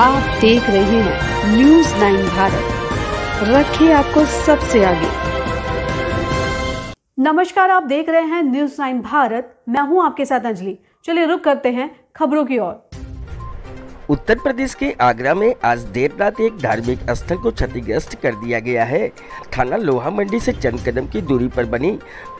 आप देख रहे हैं न्यूज़ नाइन भारत। रखे आपको सबसे आगे। नमस्कार, आप देख रहे हैं न्यूज़ नाइन भारत। मैं हूँ आपके साथ अंजलि। चलिए रुक करते हैं खबरों की ओर। उत्तर प्रदेश के आगरा में आज देर रात एक धार्मिक स्थल को क्षतिग्रस्त कर दिया गया है। थाना लोहा मंडी से चंद कदम की दूरी पर बनी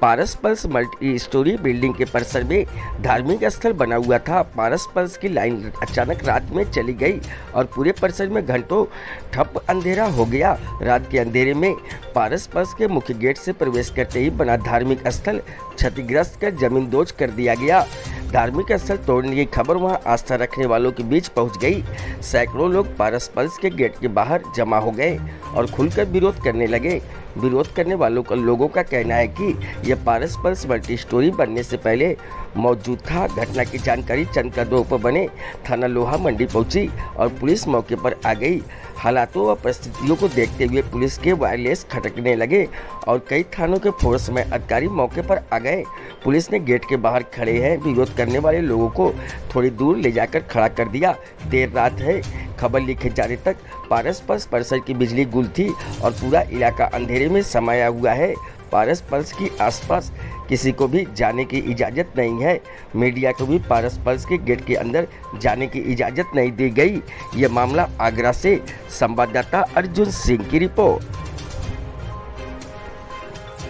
Paras pulse multi storey building के परिसर में धार्मिक स्थल बना हुआ था। पारस पल्स की लाइन अचानक रात में चली गई और पूरे परिसर में घंटों ठप अंधेरा हो गया। रात के अंधेरे में पारस पल्स के मुख्य गेट से प्रवेश करते ही बना धार्मिक स्थल क्षतिग्रस्त कर ज़मीन दोज कर दिया गया। धार्मिक स्थल तोड़ने की खबर वहाँ आस्था रखने वालों के बीच पहुँच गई। सैकड़ों लोग पारस के गेट के बाहर जमा हो गए और खुलकर विरोध करने लगे। विरोध करने वालों का लोगों का कहना है कि यह पारस मल्टी स्टोरी बनने से पहले मौजूद था। घटना की जानकारी चंद कदमों पर बने थाना लोहा मंडी पहुँची और पुलिस मौके पर आ गई। हालातों व परिस्थितियों को देखते हुए पुलिस के वायरलेस खटकने लगे और कई थानों के फोर्स में अधिकारी मौके पर आ गए। पुलिस ने गेट के बाहर खड़े है। विरोध करने वाले लोगों को थोड़ी दूर ले जाकर खड़ा कर दिया। देर रात है। खबर लिखे जाने तक पारस पर परिसर की बिजली गुल थी और पूरा इलाका अंधेरे में समाया हुआ है। पारस पल्स की आसपास किसी को भी जाने की इजाज़त नहीं है। मीडिया को भी पारस पल्स के गेट के अंदर जाने की इजाज़त नहीं दी गई। ये मामला आगरा से संवाददाता अर्जुन सिंह की रिपोर्ट।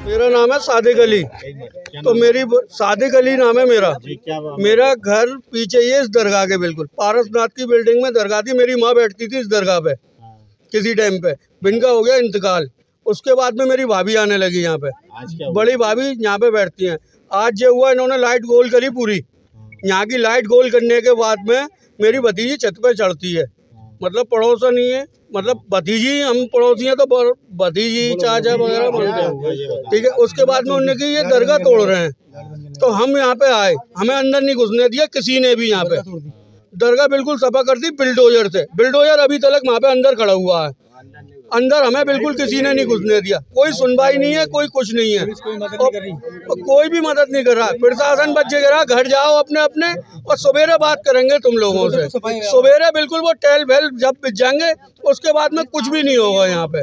मेरा नाम है सादिक अली। तो मेरी सादिक अली नाम है मेरा। मेरा घर पीछे ही है इस दरगाह के बिल्कुल। पारसनाथ की बिल्डिंग में दरगाह थी मेरी माँ बैठती थी इस दरगाह पे। किसी टाइम पे। बिनका हो गया इंतकाल। उसके बाद में मेरी भाभी आने लगी यहाँ पे। बड़ी भाभी यहाँ पे बैठती हैं। आज जो हुआ इन्होंने लाइट गोल करी पूरी। यहाँ की लाइट गोल करने के बाद में मेरी भतीजी छत पे चढ़ती है। मतलब पड़ोसन ही है मतलब भतीजी हम पड़ोसी हैं तो भतीजी चाचा वगैरह बनते हैं। ठीक है उसके बाद में उन्होंने की ये दरगाह तोड़ रहे हैं। तो हम यहाँ पे आए। हमें अंदर नहीं घुसने दिया किसी ने भी यहाँ पे। दरगाह बिल्कुल सफ़ा कर दी बिल्डोजर से। बिल्डोजर अभी तक वहाँ पे अंदर खड़ा हुआ है। अंदर हमें बिल्कुल किसी ने नहीं घुसने दिया। कोई सुनवाई नहीं है कोई कुछ नहीं है। और कोई भी मदद नहीं कर रहा। प्रशासन बच्चे कह रहा घर जाओ अपने अपने और सवेरे बात करेंगे तुम लोगों से। सवेरे बिल्कुल वो टेल वेल जब जाएँगे उसके बाद में कुछ भी नहीं होगा यहाँ पे।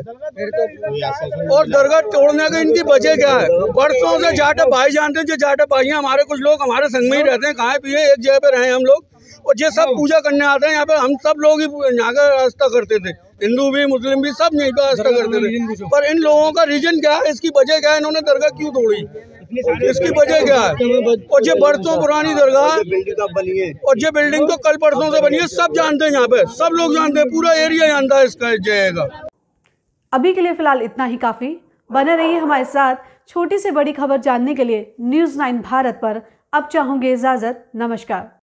और दरगाह तोड़ने का इनकी वजह क्या है? वर्षों से जाटे भाई जानते हैं जो जाटे भाई हैं हमारे कुछ लोग हमारे संग में ही रहते हैं कहाँ पिए एक जगह पे रहे हम लोग। और जो सब पूजा करने आते हैं यहाँ पे हम सब लोग ही यहाँ का रास्ता करते थे। हिंदू भी मुस्लिम भी सब यहीं पे रास्ता करते थे। पर इन लोगों का रीजन क्या है? इसकी वजह क्या है? इन्होंने दरगाह क्यों तोड़ी? इसकी वजह क्या है? और ये बरसों पुरानी दरगाह और ये बिल्डिंग तो कल परसों से बनी है सब जानते हैं यहाँ पे सब लोग जानते हैं पूरा एरिया जानता है इसका जगह अभी के लिए फ़िलहाल इतना ही काफ़ी। बने रहिए हमारे साथ छोटी से बड़ी खबर जानने के लिए न्यूज़ नाइन भारत पर। अब चाहूँगे इजाज़त नमस्कार।